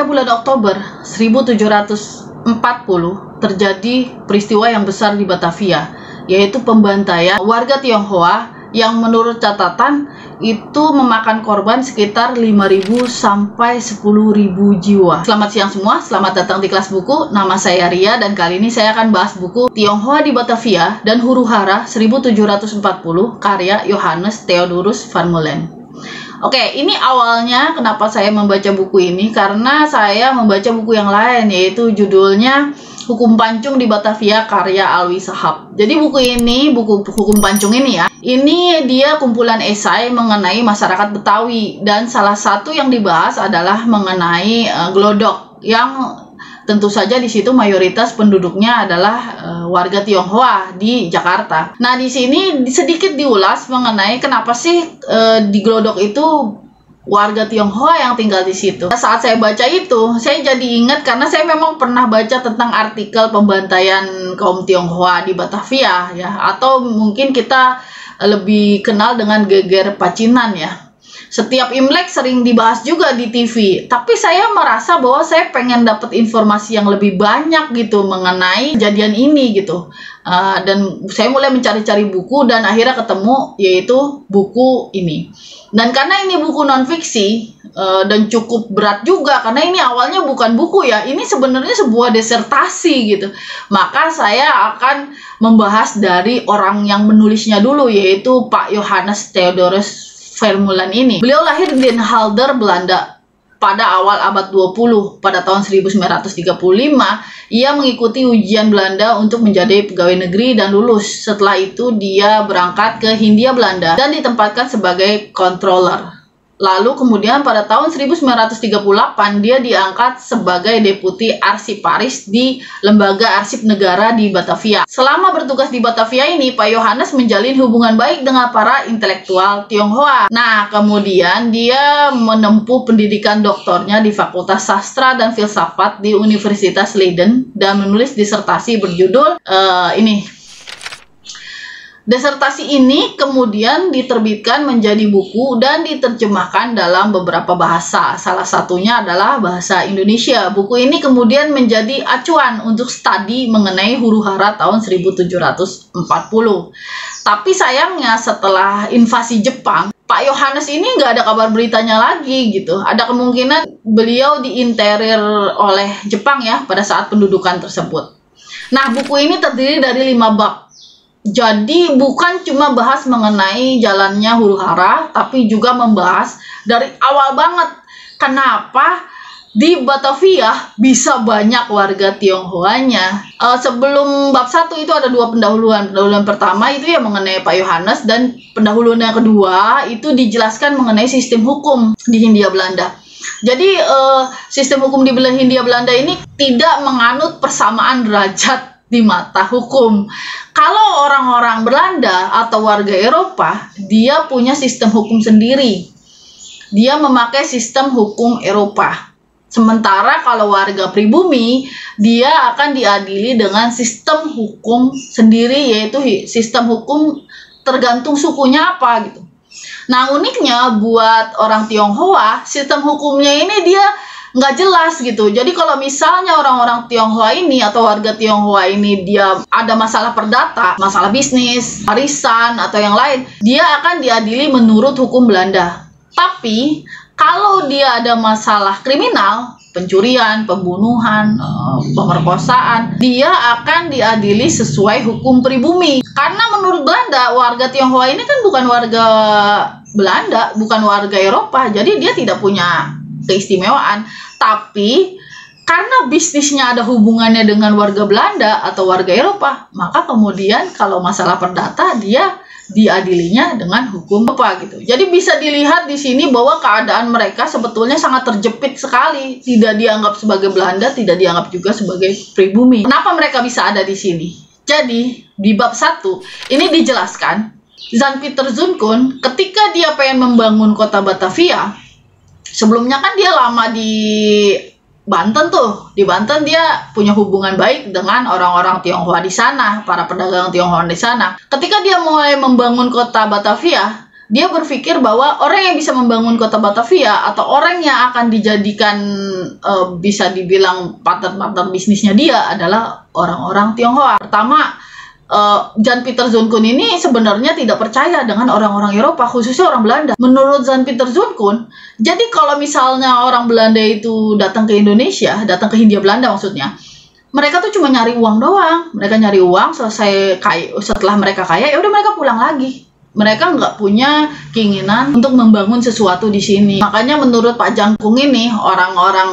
Pada bulan Oktober 1740 terjadi peristiwa yang besar di Batavia, yaitu pembantaian warga Tionghoa yang menurut catatan itu memakan korban sekitar 5.000 sampai 10.000 jiwa. Selamat siang semua, selamat datang di kelas buku. Nama saya Ria dan kali ini saya akan bahas buku Tionghoa di Batavia dan Huru Hara 1740 karya Johannes Theodorus van Mullen. Oke, ini awalnya kenapa saya membaca buku ini karena saya membaca buku yang lain yaitu judulnya Hukum Pancung di Batavia karya Alwi Sahab. Jadi buku ini, buku Hukum Pancung ini ya, ini dia kumpulan esai mengenai masyarakat Betawi dan salah satu yang dibahas adalah mengenai uh, glodok yang tentu saja di situ mayoritas penduduknya adalah uh, warga Tionghoa di Jakarta. Nah, di sini sedikit diulas mengenai kenapa sih uh, di Glodok itu warga Tionghoa yang tinggal di situ. Saat saya baca itu, saya jadi ingat karena saya memang pernah baca tentang artikel pembantaian kaum Tionghoa di Batavia ya, atau mungkin kita lebih kenal dengan geger Pacinan ya. Setiap Imlek sering dibahas juga di TV, tapi saya merasa bahwa saya pengen dapat informasi yang lebih banyak gitu mengenai kejadian ini gitu. Uh, dan saya mulai mencari-cari buku dan akhirnya ketemu yaitu buku ini. Dan karena ini buku non fiksi uh, dan cukup berat juga karena ini awalnya bukan buku ya, ini sebenarnya sebuah desertasi gitu. Maka saya akan membahas dari orang yang menulisnya dulu yaitu Pak Johannes Theodorus Vermeulen ini. Beliau lahir di Den Belanda. Pada awal abad 20 pada tahun 1935 ia mengikuti ujian Belanda untuk menjadi pegawai negeri dan lulus. Setelah itu dia berangkat ke Hindia Belanda dan ditempatkan sebagai controller Lalu kemudian pada tahun 1938 dia diangkat sebagai deputi arsiparis di Lembaga Arsip Negara di Batavia. Selama bertugas di Batavia ini, Pak Yohanes menjalin hubungan baik dengan para intelektual Tionghoa. Nah, kemudian dia menempuh pendidikan doktornya di Fakultas Sastra dan Filsafat di Universitas Leiden dan menulis disertasi berjudul uh, ini Desertasi ini kemudian diterbitkan menjadi buku dan diterjemahkan dalam beberapa bahasa. Salah satunya adalah bahasa Indonesia. Buku ini kemudian menjadi acuan untuk studi mengenai huru hara tahun 1740. Tapi sayangnya setelah invasi Jepang, Pak Yohanes ini nggak ada kabar beritanya lagi gitu. Ada kemungkinan beliau diinterir oleh Jepang ya pada saat pendudukan tersebut. Nah, buku ini terdiri dari lima bab jadi bukan cuma bahas mengenai jalannya huru hara, tapi juga membahas dari awal banget kenapa di Batavia bisa banyak warga Tionghoanya. Uh, sebelum bab satu itu ada dua pendahuluan. Pendahuluan pertama itu ya mengenai Pak Yohanes dan pendahuluan yang kedua itu dijelaskan mengenai sistem hukum di Hindia Belanda. Jadi uh, sistem hukum di Hindia Belanda ini tidak menganut persamaan derajat di mata hukum. Kalau orang-orang Belanda atau warga Eropa, dia punya sistem hukum sendiri. Dia memakai sistem hukum Eropa. Sementara kalau warga pribumi, dia akan diadili dengan sistem hukum sendiri, yaitu sistem hukum tergantung sukunya apa gitu. Nah uniknya buat orang Tionghoa, sistem hukumnya ini dia nggak jelas gitu. Jadi kalau misalnya orang-orang Tionghoa ini atau warga Tionghoa ini dia ada masalah perdata, masalah bisnis, warisan atau yang lain, dia akan diadili menurut hukum Belanda. Tapi kalau dia ada masalah kriminal, pencurian, pembunuhan, eh, pemerkosaan, dia akan diadili sesuai hukum pribumi. Karena menurut Belanda, warga Tionghoa ini kan bukan warga Belanda, bukan warga Eropa, jadi dia tidak punya keistimewaan tapi karena bisnisnya ada hubungannya dengan warga Belanda atau warga Eropa maka kemudian kalau masalah perdata dia diadilinya dengan hukum apa gitu. Jadi bisa dilihat di sini bahwa keadaan mereka sebetulnya sangat terjepit sekali, tidak dianggap sebagai Belanda, tidak dianggap juga sebagai pribumi. Kenapa mereka bisa ada di sini? Jadi di bab satu ini dijelaskan Zan Peter Zunkun ketika dia pengen membangun kota Batavia, sebelumnya kan dia lama di Banten tuh di Banten dia punya hubungan baik dengan orang-orang Tionghoa di sana para pedagang Tionghoa di sana ketika dia mulai membangun kota Batavia dia berpikir bahwa orang yang bisa membangun kota Batavia atau orang yang akan dijadikan uh, bisa dibilang partner-partner bisnisnya dia adalah orang-orang Tionghoa. Pertama, uh, Jan Peter Zunkun ini sebenarnya tidak percaya dengan orang-orang Eropa, khususnya orang Belanda. Menurut Jan Peter Zunkun, jadi kalau misalnya orang Belanda itu datang ke Indonesia, datang ke Hindia Belanda maksudnya, mereka tuh cuma nyari uang doang. Mereka nyari uang, selesai kaya, setelah mereka kaya, ya udah mereka pulang lagi mereka nggak punya keinginan untuk membangun sesuatu di sini. Makanya menurut Pak Jangkung ini orang-orang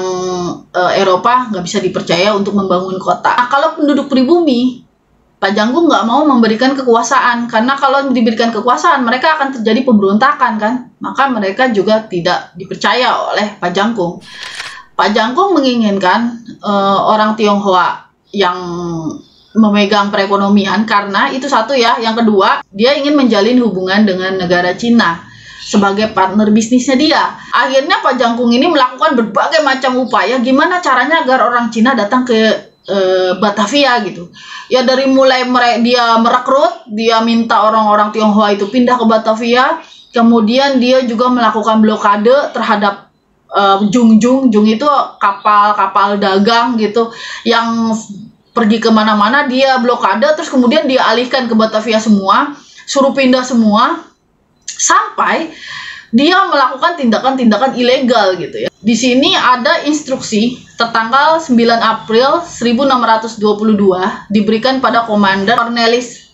e, Eropa nggak bisa dipercaya untuk membangun kota. Nah, kalau penduduk pribumi, Pak Jangkung nggak mau memberikan kekuasaan karena kalau diberikan kekuasaan mereka akan terjadi pemberontakan kan. Maka mereka juga tidak dipercaya oleh Pak Jangkung. Pak menginginkan e, orang Tionghoa yang memegang perekonomian karena itu satu ya. Yang kedua, dia ingin menjalin hubungan dengan negara Cina sebagai partner bisnisnya dia. Akhirnya Pak Jangkung ini melakukan berbagai macam upaya gimana caranya agar orang Cina datang ke e, Batavia gitu. Ya dari mulai mere dia merekrut, dia minta orang-orang Tionghoa itu pindah ke Batavia, kemudian dia juga melakukan blokade terhadap uh, Jung Jung Jung itu kapal-kapal dagang gitu yang pergi ke mana-mana dia blokade terus kemudian dia alihkan ke Batavia semua suruh pindah semua sampai dia melakukan tindakan-tindakan ilegal gitu ya. Di sini ada instruksi tertanggal 9 April 1622 diberikan pada Komander Cornelis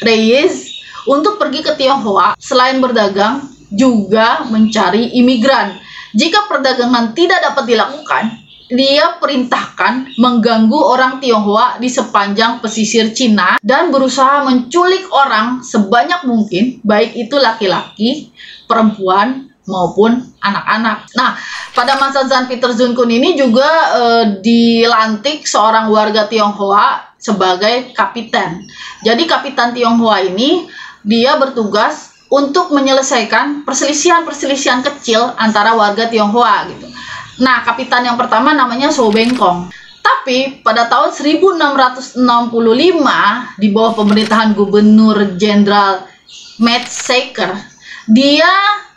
Reyes untuk pergi ke Tionghoa selain berdagang juga mencari imigran. Jika perdagangan tidak dapat dilakukan, dia perintahkan mengganggu orang Tionghoa di sepanjang pesisir Cina dan berusaha menculik orang sebanyak mungkin, baik itu laki-laki, perempuan, maupun anak-anak. Nah, pada masa Zan Peter Zunkun ini juga e, dilantik seorang warga Tionghoa sebagai kapiten. Jadi kapitan Tionghoa ini dia bertugas untuk menyelesaikan perselisihan-perselisihan kecil antara warga Tionghoa gitu. Nah, kapitan yang pertama namanya So Bengkong. Tapi pada tahun 1665 di bawah pemerintahan Gubernur Jenderal Matt Saker, dia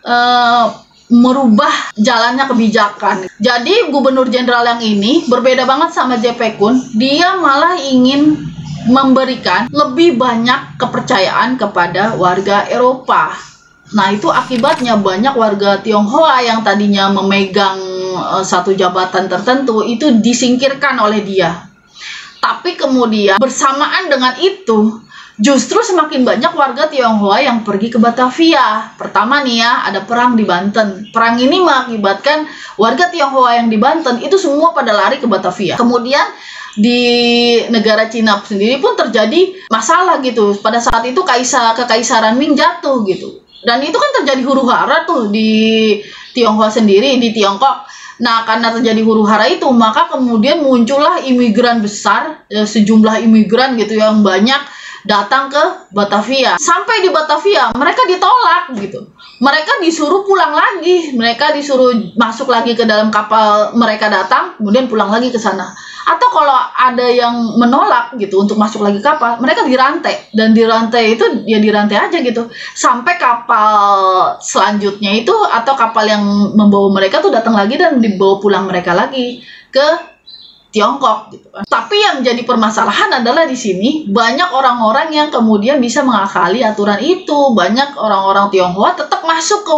uh, merubah jalannya kebijakan. Jadi gubernur jenderal yang ini berbeda banget sama JP Kun. Dia malah ingin memberikan lebih banyak kepercayaan kepada warga Eropa. Nah, itu akibatnya banyak warga Tionghoa yang tadinya memegang uh, satu jabatan tertentu itu disingkirkan oleh dia. Tapi kemudian bersamaan dengan itu, justru semakin banyak warga Tionghoa yang pergi ke Batavia. Pertama nih ya, ada perang di Banten. Perang ini mengakibatkan warga Tionghoa yang di Banten itu semua pada lari ke Batavia. Kemudian di negara Cina sendiri pun terjadi masalah gitu. Pada saat itu kaisar kekaisaran Ming jatuh gitu dan itu kan terjadi huru hara tuh di Tionghoa sendiri di Tiongkok nah karena terjadi huru hara itu maka kemudian muncullah imigran besar ya, sejumlah imigran gitu yang banyak datang ke Batavia. Sampai di Batavia mereka ditolak gitu. Mereka disuruh pulang lagi. Mereka disuruh masuk lagi ke dalam kapal mereka datang kemudian pulang lagi ke sana. Atau kalau ada yang menolak gitu untuk masuk lagi kapal mereka dirantai. Dan dirantai itu ya dirantai aja gitu. Sampai kapal selanjutnya itu atau kapal yang membawa mereka tuh datang lagi dan dibawa pulang mereka lagi ke Tiongkok gitu kan. Tapi yang jadi permasalahan adalah di sini banyak orang-orang yang kemudian bisa mengakali aturan itu. Banyak orang-orang Tionghoa tetap masuk ke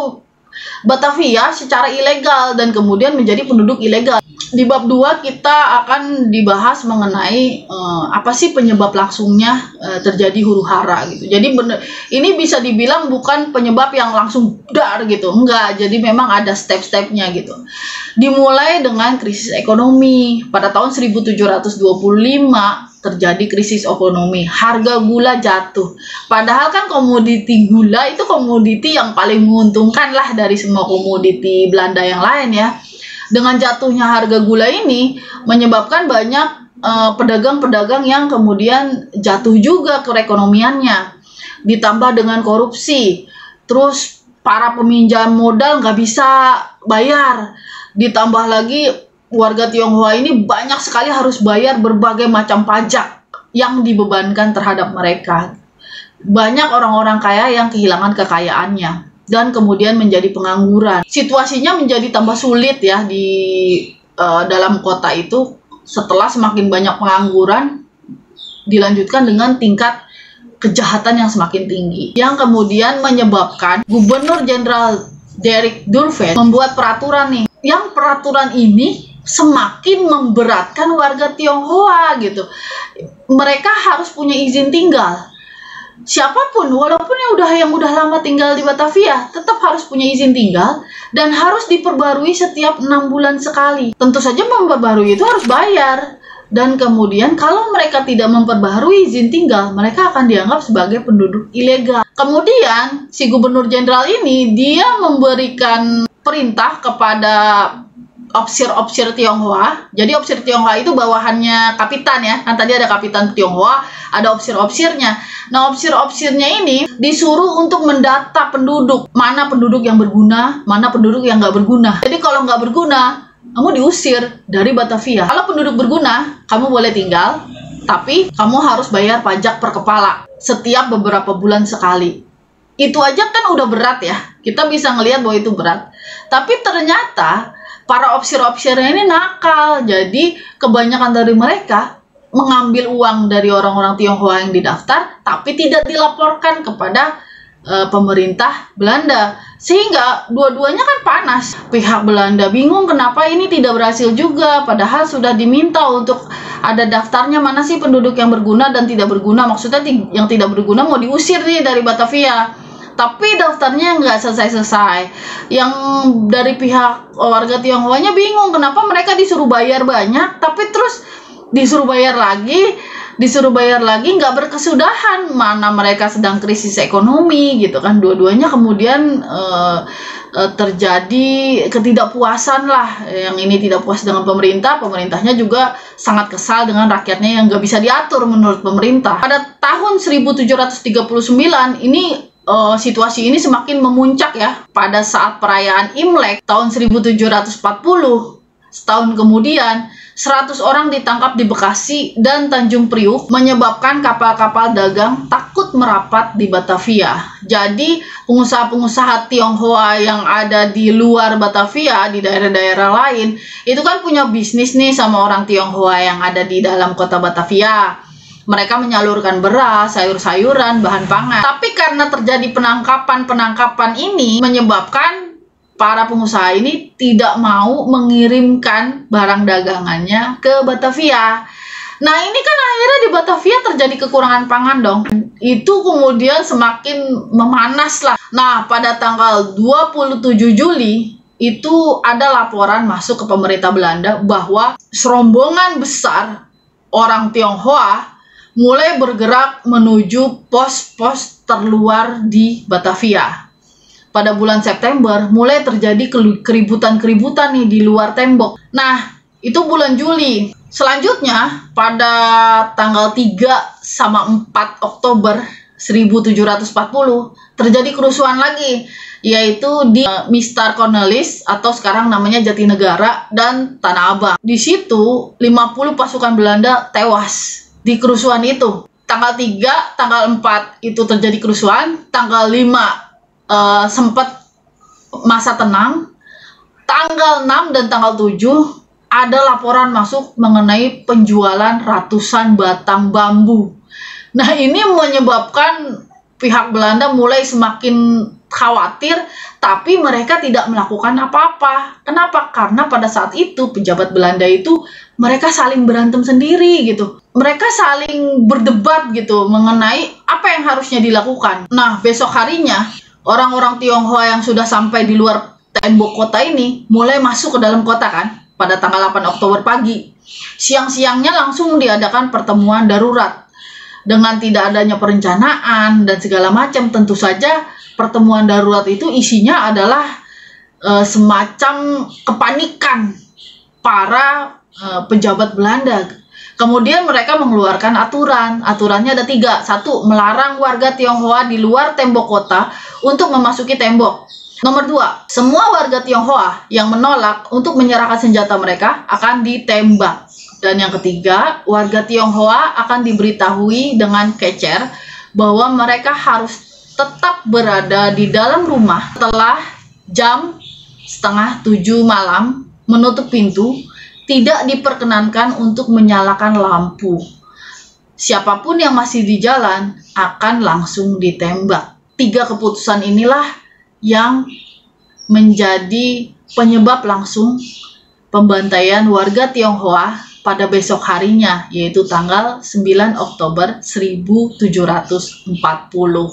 Batavia secara ilegal dan kemudian menjadi penduduk ilegal di bab 2 kita akan dibahas mengenai uh, apa sih penyebab langsungnya uh, terjadi huru hara gitu. Jadi bener ini bisa dibilang bukan penyebab yang langsung dar gitu. Enggak, jadi memang ada step-stepnya gitu. Dimulai dengan krisis ekonomi. Pada tahun 1725 terjadi krisis ekonomi, harga gula jatuh. Padahal kan komoditi gula itu komoditi yang paling menguntungkan lah dari semua komoditi Belanda yang lain ya. Dengan jatuhnya harga gula ini menyebabkan banyak eh, pedagang-pedagang uh, yang kemudian jatuh juga perekonomiannya. Ditambah dengan korupsi. Terus para peminjam modal nggak bisa bayar. Ditambah lagi warga Tionghoa ini banyak sekali harus bayar berbagai macam pajak yang dibebankan terhadap mereka. Banyak orang-orang kaya yang kehilangan kekayaannya dan kemudian menjadi pengangguran. Situasinya menjadi tambah sulit ya di uh, dalam kota itu. Setelah semakin banyak pengangguran dilanjutkan dengan tingkat kejahatan yang semakin tinggi. Yang kemudian menyebabkan Gubernur Jenderal Derek Durfet membuat peraturan nih. Yang peraturan ini semakin memberatkan warga Tionghoa gitu. Mereka harus punya izin tinggal. Siapa pun, walaupun yang udah yang udah lama tinggal di Batavia, tetap harus punya izin tinggal dan harus diperbarui setiap enam bulan sekali. Tentu saja memperbarui itu harus bayar. Dan kemudian kalau mereka tidak memperbaharui izin tinggal, mereka akan dianggap sebagai penduduk ilegal. Kemudian si gubernur jenderal ini dia memberikan perintah kepada opsir-opsir Tionghoa. Jadi opsir Tionghoa itu bawahannya kapitan ya. Kan tadi ada kapitan Tionghoa, ada opsir-opsirnya. Nah, opsir-opsirnya ini disuruh untuk mendata penduduk. Mana penduduk yang berguna, mana penduduk yang nggak berguna. Jadi kalau nggak berguna, kamu diusir dari Batavia. Kalau penduduk berguna, kamu boleh tinggal, tapi kamu harus bayar pajak per kepala setiap beberapa bulan sekali. Itu aja kan udah berat ya. Kita bisa ngelihat bahwa itu berat. Tapi ternyata para opsir-opsirnya ini nakal. Jadi kebanyakan dari mereka mengambil uang dari orang-orang Tionghoa yang didaftar tapi tidak dilaporkan kepada uh, pemerintah Belanda. Sehingga dua-duanya kan panas. Pihak Belanda bingung kenapa ini tidak berhasil juga padahal sudah diminta untuk ada daftarnya mana sih penduduk yang berguna dan tidak berguna. Maksudnya yang tidak berguna mau diusir nih dari Batavia tapi daftarnya nggak selesai-selesai. Yang dari pihak warga Tionghoanya bingung kenapa mereka disuruh bayar banyak, tapi terus disuruh bayar lagi, disuruh bayar lagi nggak berkesudahan. Mana mereka sedang krisis ekonomi gitu kan, dua-duanya kemudian uh, uh, terjadi ketidakpuasan lah. Yang ini tidak puas dengan pemerintah, pemerintahnya juga sangat kesal dengan rakyatnya yang nggak bisa diatur menurut pemerintah. Pada tahun 1739 ini uh, situasi ini semakin memuncak ya pada saat perayaan Imlek tahun 1740 setahun kemudian 100 orang ditangkap di Bekasi dan Tanjung Priuk menyebabkan kapal-kapal dagang takut merapat di Batavia. Jadi pengusaha-pengusaha Tionghoa yang ada di luar Batavia di daerah-daerah lain itu kan punya bisnis nih sama orang Tionghoa yang ada di dalam kota Batavia mereka menyalurkan beras, sayur-sayuran, bahan pangan. Tapi karena terjadi penangkapan-penangkapan ini menyebabkan para pengusaha ini tidak mau mengirimkan barang dagangannya ke Batavia. Nah ini kan akhirnya di Batavia terjadi kekurangan pangan dong. Itu kemudian semakin memanas lah. Nah pada tanggal 27 Juli itu ada laporan masuk ke pemerintah Belanda bahwa serombongan besar orang Tionghoa mulai bergerak menuju pos-pos terluar di Batavia. Pada bulan September mulai terjadi keributan-keributan nih di luar tembok. Nah, itu bulan Juli. Selanjutnya pada tanggal 3 sama 4 Oktober 1740 terjadi kerusuhan lagi yaitu di uh, Mister Cornelis atau sekarang namanya Jatinegara dan Tanah Abang. Di situ 50 pasukan Belanda tewas di kerusuhan itu. Tanggal 3, tanggal 4 itu terjadi kerusuhan, tanggal 5 uh, eh, sempat masa tenang, tanggal 6 dan tanggal 7 ada laporan masuk mengenai penjualan ratusan batang bambu. Nah, ini menyebabkan pihak Belanda mulai semakin khawatir, tapi mereka tidak melakukan apa-apa. Kenapa? Karena pada saat itu pejabat Belanda itu mereka saling berantem sendiri gitu. Mereka saling berdebat gitu mengenai apa yang harusnya dilakukan. Nah, besok harinya orang-orang Tionghoa yang sudah sampai di luar tembok kota ini mulai masuk ke dalam kota kan pada tanggal 8 Oktober pagi. Siang-siangnya langsung diadakan pertemuan darurat dengan tidak adanya perencanaan dan segala macam tentu saja pertemuan darurat itu isinya adalah e, semacam kepanikan para Eh, pejabat Belanda. Kemudian mereka mengeluarkan aturan. Aturannya ada tiga. Satu, melarang warga Tionghoa di luar tembok kota untuk memasuki tembok. Nomor dua, semua warga Tionghoa yang menolak untuk menyerahkan senjata mereka akan ditembak. Dan yang ketiga, warga Tionghoa akan diberitahui dengan kecer bahwa mereka harus tetap berada di dalam rumah setelah jam setengah tujuh malam menutup pintu tidak diperkenankan untuk menyalakan lampu. Siapa pun yang masih di jalan akan langsung ditembak. Tiga keputusan inilah yang menjadi penyebab langsung pembantaian warga Tionghoa pada besok harinya yaitu tanggal 9 Oktober 1740.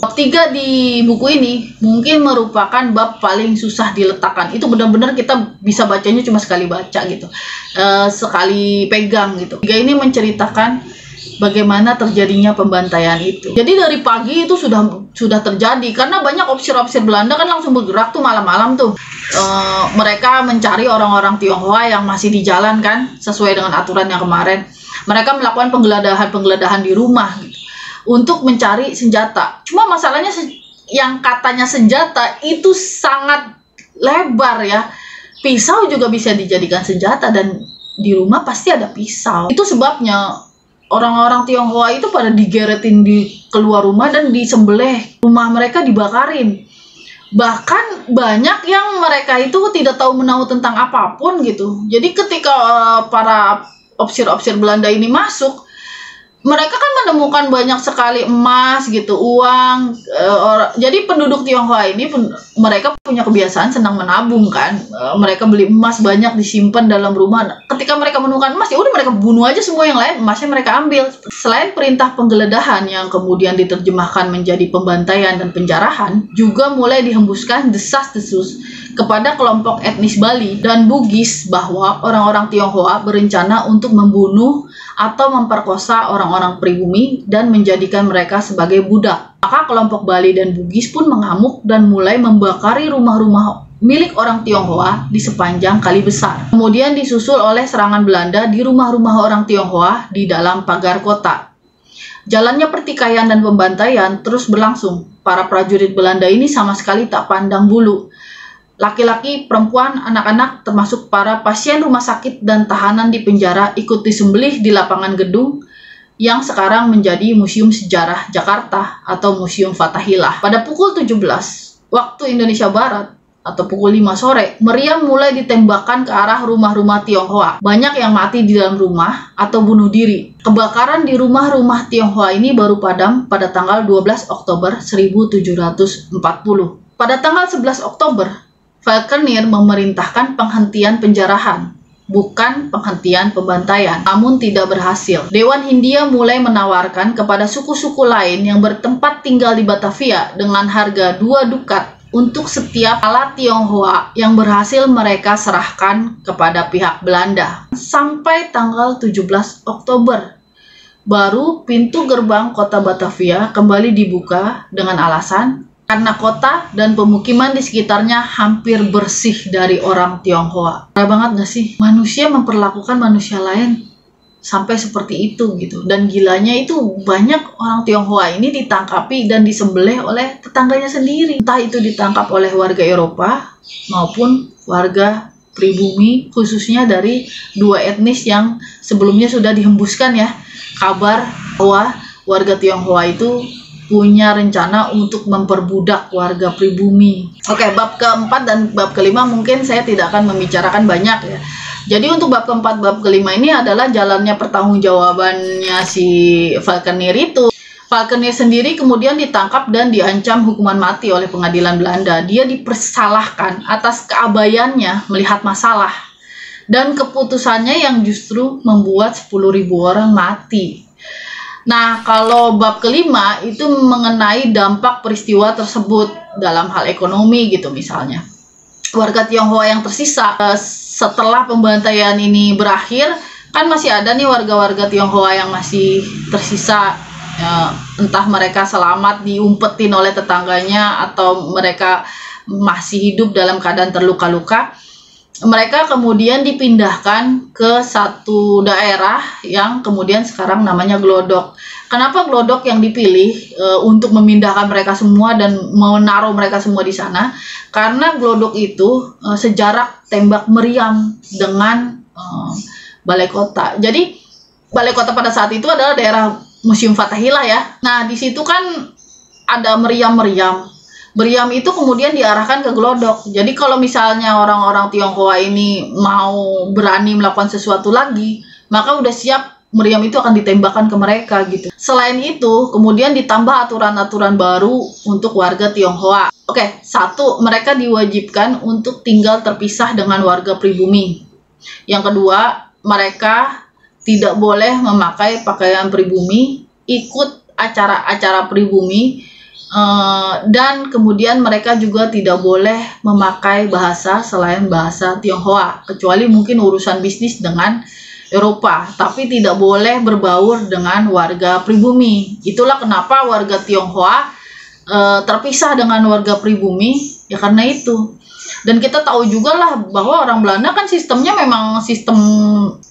Bab 3 di buku ini mungkin merupakan bab paling susah diletakkan. Itu benar-benar kita bisa bacanya cuma sekali baca gitu. E, sekali pegang gitu. Tiga ini menceritakan bagaimana terjadinya pembantaian itu. Jadi dari pagi itu sudah sudah terjadi karena banyak opsir-opsir Belanda kan langsung bergerak tuh malam-malam tuh. Uh, mereka mencari orang-orang Tionghoa yang masih di jalan kan sesuai dengan aturan yang kemarin. Mereka melakukan penggeledahan-penggeledahan di rumah gitu untuk mencari senjata. Cuma masalahnya yang katanya senjata itu sangat lebar ya. Pisau juga bisa dijadikan senjata dan di rumah pasti ada pisau. Itu sebabnya orang-orang Tionghoa itu pada digeretin di keluar rumah dan disembelih. Rumah mereka dibakarin. Bahkan banyak yang mereka itu tidak tahu menahu tentang apa pun gitu. Jadi ketika uh, para opsir-opsir Belanda ini masuk mereka kan menemukan banyak sekali emas gitu, uang. Uh, jadi penduduk Tionghoa ini pun mereka punya kebiasaan senang menabung kan. Uh, mereka beli emas banyak disimpan dalam rumah. Ketika mereka menemukan emas ya udah mereka bunuh aja semua yang lain, emasnya mereka ambil. Selain perintah penggeledahan yang kemudian diterjemahkan menjadi pembantaian dan penjarahan, juga mulai dihembuskan desas-desus kepada kelompok etnis Bali dan Bugis bahwa orang-orang Tionghoa berencana untuk membunuh atau memperkosa orang-orang pribumi dan menjadikan mereka sebagai budak. Maka kelompok Bali dan Bugis pun mengamuk dan mulai membakari rumah-rumah milik orang Tionghoa di sepanjang kali besar. Kemudian disusul oleh serangan Belanda di rumah-rumah orang Tionghoa di dalam pagar kota. Jalannya pertikaian dan pembantaian terus berlangsung. Para prajurit Belanda ini sama sekali tak pandang bulu Laki-laki, perempuan, anak-anak, termasuk para pasien rumah sakit dan tahanan di penjara ikut disembelih di lapangan gedung yang sekarang menjadi Museum Sejarah Jakarta atau Museum Fatahillah. Pada pukul 17 waktu Indonesia Barat atau pukul 5 sore, meriam mulai ditembakkan ke arah rumah-rumah Tionghoa. Banyak yang mati di dalam rumah atau bunuh diri. Kebakaran di rumah-rumah Tionghoa ini baru padam pada tanggal 12 Oktober 1740. Pada tanggal 11 Oktober, Falconer memerintahkan penghentian penjarahan, bukan penghentian pembantaian, namun tidak berhasil. Dewan Hindia mulai menawarkan kepada suku-suku lain yang bertempat tinggal di Batavia dengan harga dua dukat untuk setiap alat Tionghoa yang berhasil mereka serahkan kepada pihak Belanda. Sampai tanggal 17 Oktober, baru pintu gerbang kota Batavia kembali dibuka dengan alasan karena kota dan pemukiman di sekitarnya hampir bersih dari orang Tionghoa. Parah banget gak sih? Manusia memperlakukan manusia lain sampai seperti itu gitu. Dan gilanya itu banyak orang Tionghoa ini ditangkapi dan disembelih oleh tetangganya sendiri. Entah itu ditangkap oleh warga Eropa maupun warga pribumi khususnya dari dua etnis yang sebelumnya sudah dihembuskan ya kabar bahwa warga Tionghoa itu punya rencana untuk memperbudak warga pribumi. Oke, bab keempat dan bab kelima mungkin saya tidak akan membicarakan banyak ya. Jadi untuk bab keempat, bab kelima ini adalah jalannya pertanggungjawabannya si Falconer itu. Falconer sendiri kemudian ditangkap dan diancam hukuman mati oleh pengadilan Belanda. Dia dipersalahkan atas keabayannya melihat masalah dan keputusannya yang justru membuat 10.000 orang mati. Nah, kalau bab kelima itu mengenai dampak peristiwa tersebut dalam hal ekonomi gitu misalnya. Warga Tionghoa yang tersisa eh, setelah pembantaian ini berakhir, kan masih ada nih warga-warga Tionghoa yang masih tersisa ya, entah mereka selamat diumpetin oleh tetangganya atau mereka masih hidup dalam keadaan terluka-luka mereka kemudian dipindahkan ke satu daerah yang kemudian sekarang namanya Glodok. Kenapa Glodok yang dipilih e, untuk memindahkan mereka semua dan menaruh mereka semua di sana? Karena Glodok itu e, sejarak tembak meriam dengan e, balai kota. Jadi balai kota pada saat itu adalah daerah Museum Fatahillah ya. Nah, di situ kan ada meriam-meriam. Meriam itu kemudian diarahkan ke Glodok. Jadi kalau misalnya orang-orang Tionghoa ini mau berani melakukan sesuatu lagi, maka udah siap meriam itu akan ditembakkan ke mereka gitu. Selain itu, kemudian ditambah aturan-aturan baru untuk warga Tionghoa. Oke, satu, mereka diwajibkan untuk tinggal terpisah dengan warga pribumi. Yang kedua, mereka tidak boleh memakai pakaian pribumi, ikut acara-acara pribumi, Eh, dan kemudian mereka juga tidak boleh memakai bahasa selain bahasa Tionghoa kecuali mungkin urusan bisnis dengan Eropa tapi tidak boleh berbaur dengan warga pribumi. Itulah kenapa warga Tionghoa uh, terpisah dengan warga pribumi ya karena itu. Dan kita tahu juga lah bahwa orang Belanda kan sistemnya memang sistem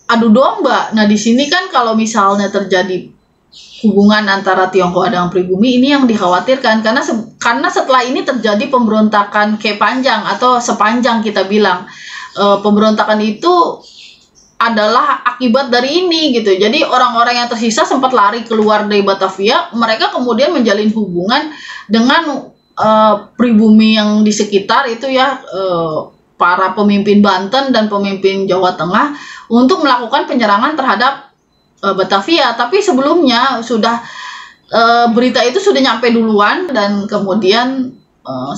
adu domba. Nah di sini kan kalau misalnya terjadi hubungan antara Tionghoa dengan pribumi ini yang dikhawatirkan karena se karena setelah ini terjadi pemberontakan ke panjang atau sepanjang kita bilang e, pemberontakan itu adalah akibat dari ini gitu. Jadi orang-orang yang tersisa sempat lari keluar dari Batavia, mereka kemudian menjalin hubungan dengan e, pribumi yang di sekitar itu ya e, para pemimpin Banten dan pemimpin Jawa Tengah untuk melakukan penyerangan terhadap uh, Batavia, tapi sebelumnya sudah uh, berita itu sudah nyampe duluan dan kemudian uh,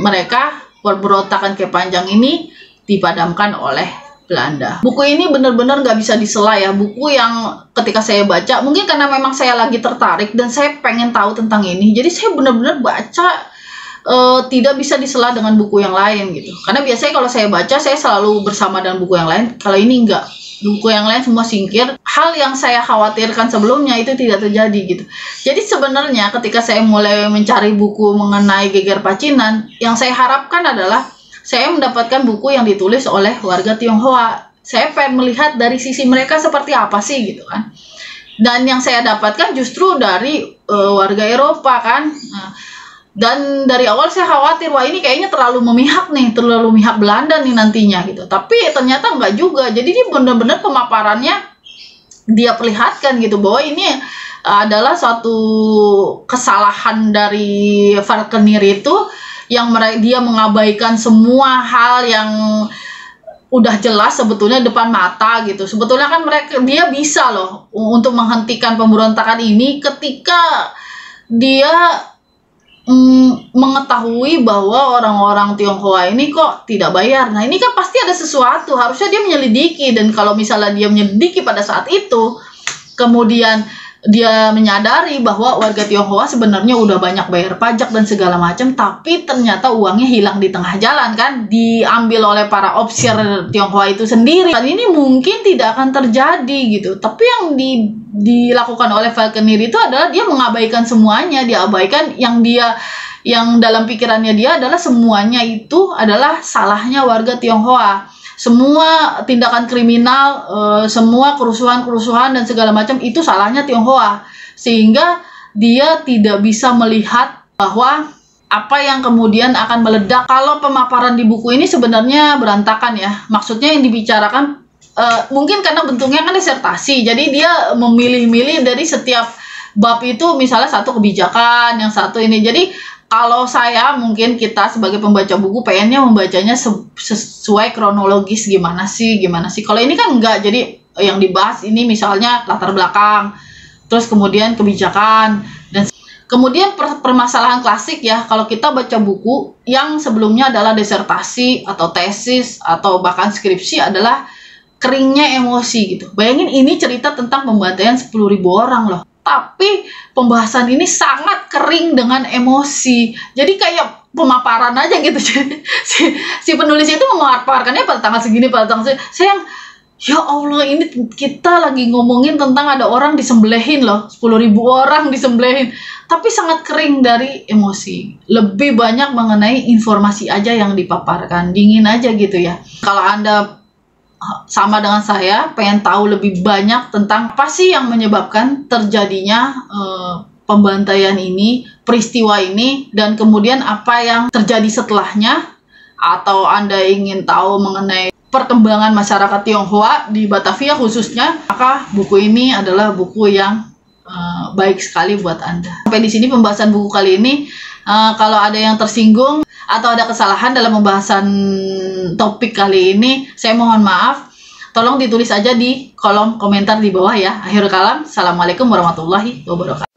mereka perberontakan ke panjang ini dipadamkan oleh Belanda. Buku ini benar-benar nggak bisa disela ya. Buku yang ketika saya baca, mungkin karena memang saya lagi tertarik dan saya pengen tahu tentang ini, jadi saya benar-benar baca uh, tidak bisa disela dengan buku yang lain gitu. Karena biasanya kalau saya baca, saya selalu bersama dengan buku yang lain. Kalau ini enggak buku yang lain semua singkir. Hal yang saya khawatirkan sebelumnya itu tidak terjadi gitu. Jadi sebenarnya ketika saya mulai mencari buku mengenai geger pacinan, yang saya harapkan adalah saya mendapatkan buku yang ditulis oleh warga Tionghoa. Saya pengen melihat dari sisi mereka seperti apa sih gitu kan. Dan yang saya dapatkan justru dari uh, warga Eropa kan. Nah, dan dari awal saya khawatir wah ini kayaknya terlalu memihak nih terlalu memihak Belanda nih nantinya gitu tapi ternyata enggak juga jadi ini benar-benar pemaparannya dia perlihatkan gitu bahwa ini adalah suatu kesalahan dari Falconer itu yang dia mengabaikan semua hal yang udah jelas sebetulnya depan mata gitu. Sebetulnya kan mereka dia bisa loh untuk menghentikan pemberontakan ini ketika dia mm, mengetahui bahwa orang-orang Tionghoa ini kok tidak bayar. Nah, ini kan pasti ada sesuatu, harusnya dia menyelidiki dan kalau misalnya dia menyelidiki pada saat itu kemudian dia menyadari bahwa warga Tionghoa sebenarnya udah banyak bayar pajak dan segala macam, tapi ternyata uangnya hilang di tengah jalan kan, diambil oleh para opsir Tionghoa itu sendiri. Dan ini mungkin tidak akan terjadi gitu. Tapi yang di, dilakukan oleh Falconer itu adalah dia mengabaikan semuanya, dia abaikan yang dia yang dalam pikirannya dia adalah semuanya itu adalah salahnya warga Tionghoa semua tindakan kriminal, uh, semua kerusuhan-kerusuhan dan segala macam itu salahnya Tionghoa. Sehingga dia tidak bisa melihat bahwa apa yang kemudian akan meledak kalau pemaparan di buku ini sebenarnya berantakan ya. Maksudnya yang dibicarakan uh, mungkin karena bentuknya kan disertasi. Jadi dia memilih-milih dari setiap bab itu misalnya satu kebijakan, yang satu ini. Jadi kalau saya mungkin kita sebagai pembaca buku pengennya membacanya sesuai kronologis gimana sih gimana sih. Kalau ini kan enggak jadi yang dibahas ini misalnya latar belakang terus kemudian kebijakan dan kemudian per permasalahan klasik ya. Kalau kita baca buku yang sebelumnya adalah disertasi atau tesis atau bahkan skripsi adalah keringnya emosi gitu. Bayangin ini cerita tentang pembantaian 10.000 orang loh tapi pembahasan ini sangat kering dengan emosi. Jadi kayak pemaparan aja gitu. si, si penulis itu memaparkannya pada tanggal segini, pada tanggal segini. Saya yang, ya Allah ini kita lagi ngomongin tentang ada orang disembelehin loh. 10 ribu orang disembelehin. Tapi sangat kering dari emosi. Lebih banyak mengenai informasi aja yang dipaparkan. Dingin aja gitu ya. Kalau Anda sama dengan saya pengen tahu lebih banyak tentang apa sih yang menyebabkan terjadinya uh, pembantaian ini, peristiwa ini, dan kemudian apa yang terjadi setelahnya, atau Anda ingin tahu mengenai perkembangan masyarakat Tionghoa di Batavia khususnya, maka buku ini adalah buku yang uh, baik sekali buat Anda. Sampai di sini pembahasan buku kali ini. Uh, kalau ada yang tersinggung atau ada kesalahan dalam pembahasan topik kali ini, saya mohon maaf. Tolong ditulis aja di kolom komentar di bawah ya. Akhir kalam, Assalamualaikum warahmatullahi wabarakatuh.